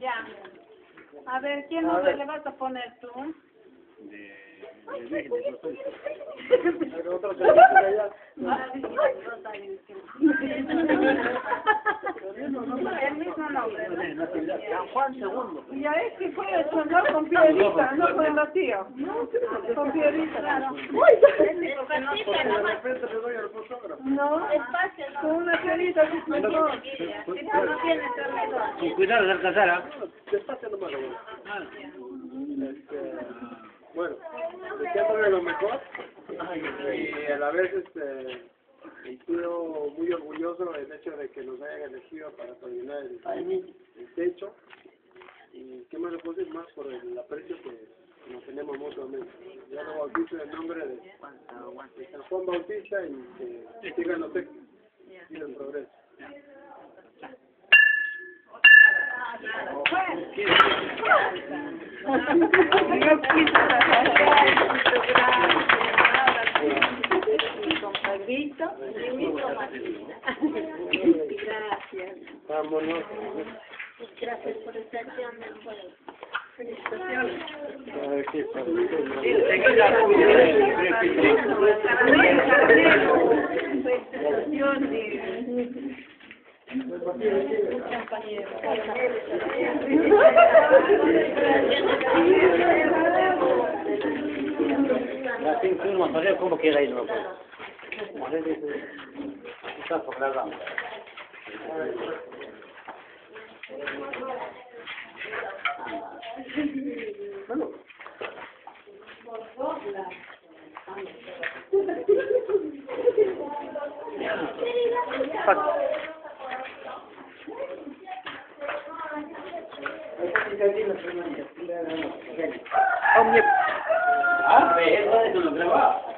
Ya. A ver, ¿quién nombre le vas a poner tú? Otra película ya. El mismo nombre. San Juan segundo. Y a este fue el sonar con piedrita, no con vacío. Con piedrita. Porque de repente le doy al fotógrafo. No, con una mejor. No tiene tornillo. Con cuidado de alcanzar, ¿ah? Despacio nomás, güey. Este, bueno, deseándole lo mejor y a la vez este estoy muy orgulloso del hecho de que nos hayan elegido para terminar el, el techo y qué más le puedo decir más por el aprecio que nos tenemos mutuamente. Ya lo bautizo en el nombre de, San Juan Bautista y que sigan los éxitos y el progreso. Gracias. Vámonos. Gracias por estar aquí. Felicitaciones. La cinco no puedo. Está por la rama. Bueno. Ah, eso es lo grababa.